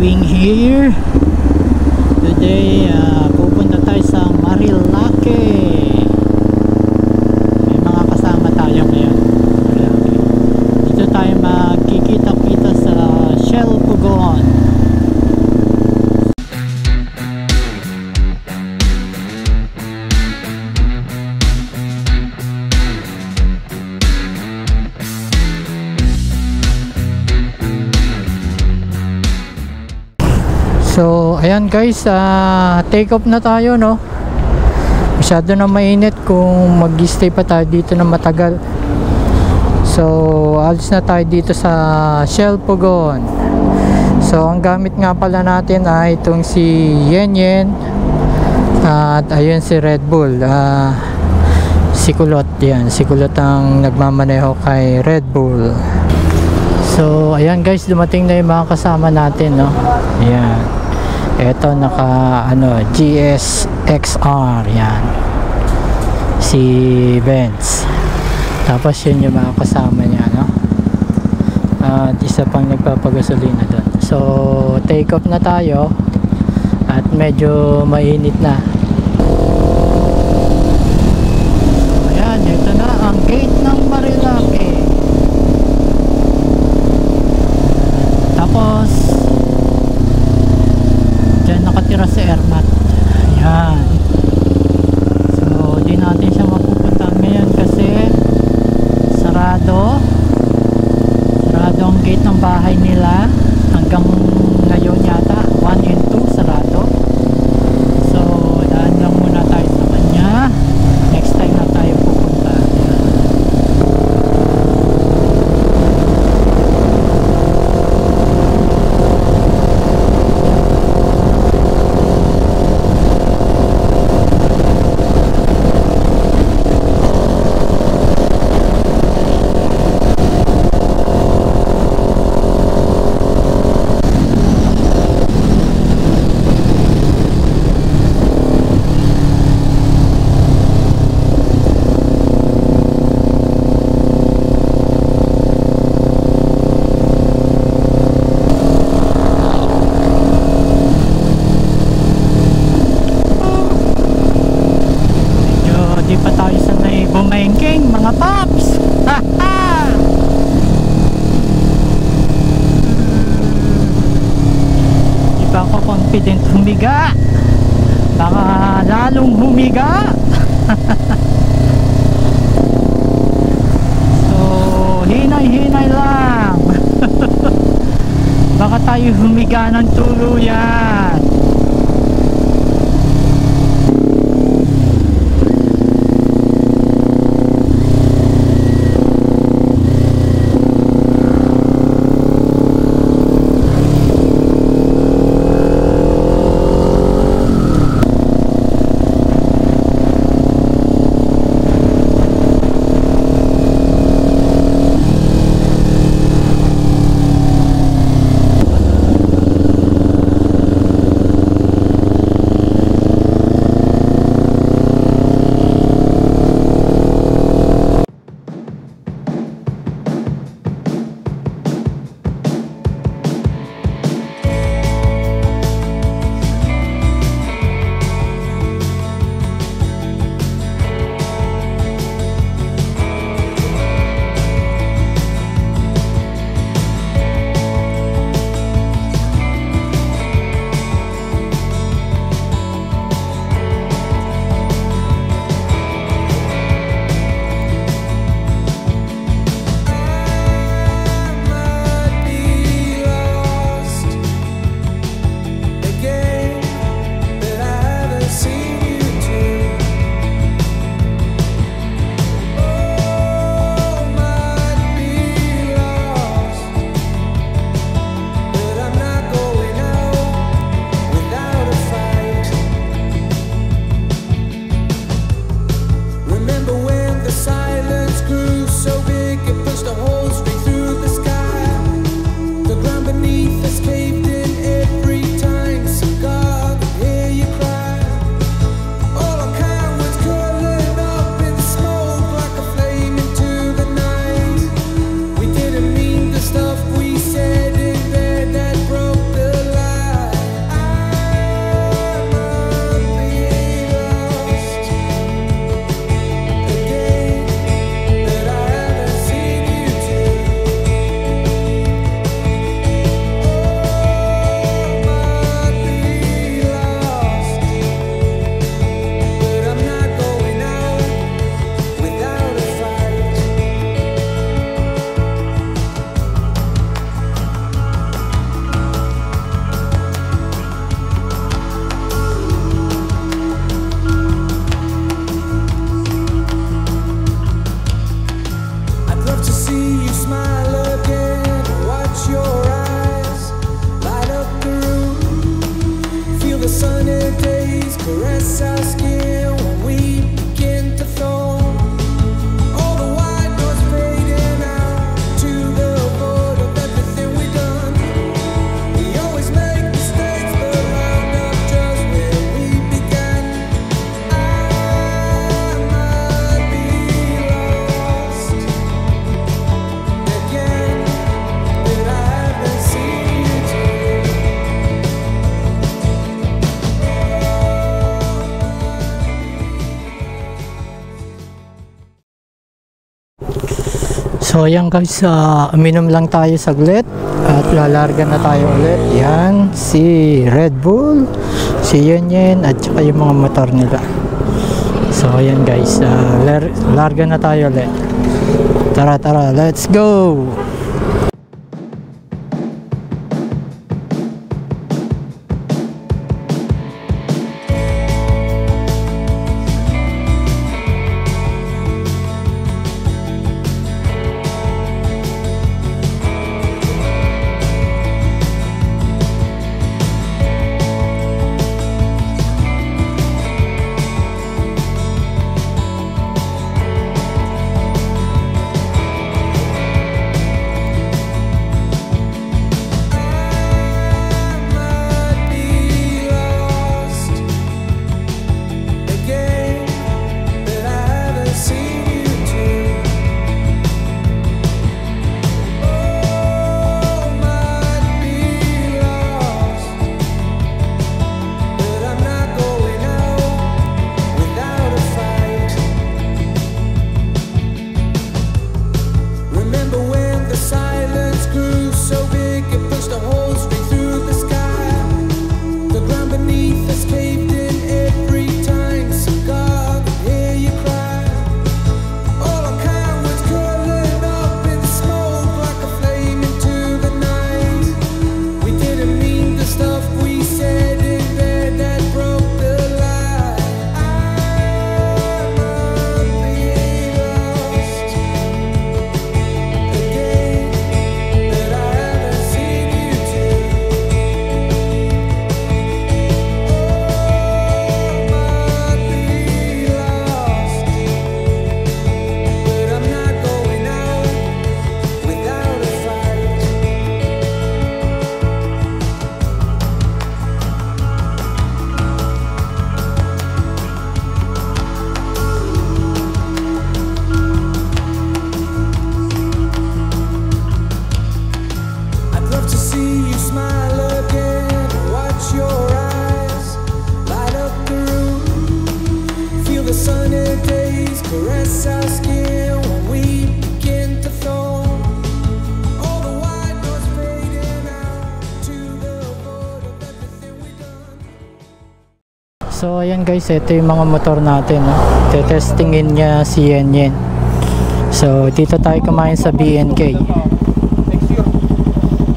doing here? Today, uh, pupunta tayo sa Marilake. So, ayan guys, ah, take off na tayo, no? Masyado na mainit kung mag-stay pa tayo dito na matagal. So, alis na tayo dito sa Shell Pugon. So, ang gamit nga pala natin ay itong si Yen Yen at ayun si Red Bull. Ah, si Kulot yan. Si Kulot ang nagmamaneho kay Red Bull. So, ayan guys, dumating na yung mga kasama natin, no? Ayan. Ito naka ano GS XR yan. Si Benz. Tapos yun yung mga kasama niya, no? At isa pang nagpapagasolina doon. So, take off na tayo. At medyo mainit na. Ayan, ito na ang gate ng Marilake. Tapos, dyan nakatira si Ermat. Ayan. So, di natin siya mapupuntahan ngayon kasi sarado. Sarado ang gate ng bahay nila. Hanggang ngayon yata, 1 and 2 sarado. So, daan lang muna tayo sa kanya. Next time na tayo pupunta. Ayan. Medyo di pa tayo sanay bumengking mga paps. Ha ha! Di pa ako confident humiga. Baka lalong humiga. so, hinay-hinay lang. Baka tayo humiga ng tuluyan. So ayan guys, uh, uminom lang tayo saglit at lalarga na tayo ulit. Yan, si Red Bull, si Yen at saka yung mga motor nila. So ayan guys, uh, lar- larga na tayo ulit. Tara tara, let's go! So ayan guys, ito yung mga motor natin. No? Tetestingin niya si Yen Yen. So dito tayo kumain sa BNK.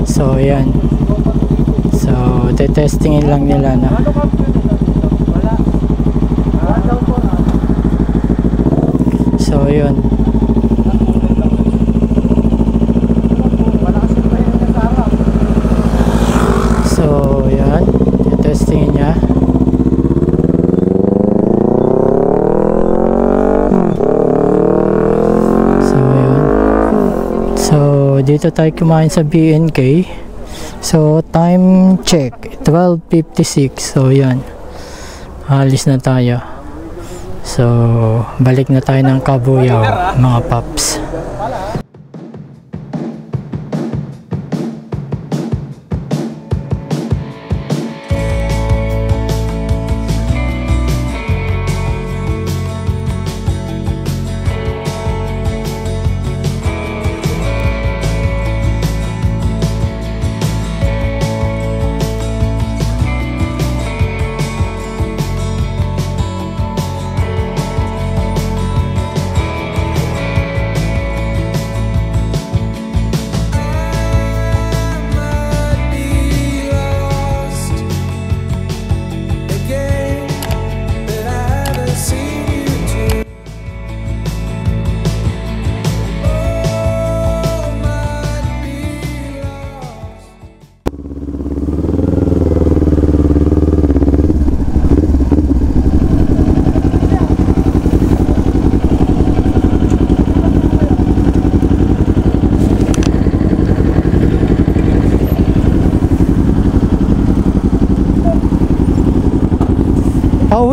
So ayan. So tetestingin lang nila na. So yun. Dito tayo kumain sa BNK. So, time check. 12.56. So, yan. Alis na tayo. So, balik na tayo ng Kabuyao, mga paps.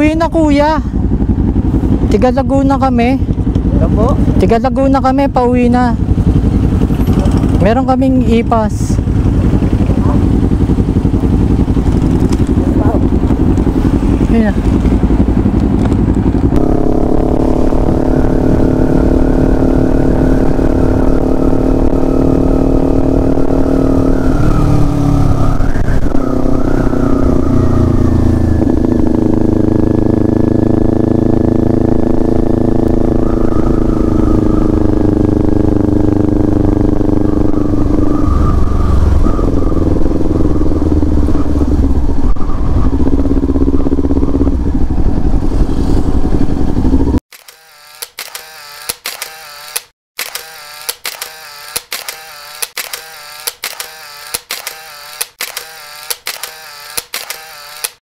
Pauwi na kuya. Tiga Laguna kami. Opo. Tiga Laguna kami, pauwi na. Meron kaming ipas. Ayun na.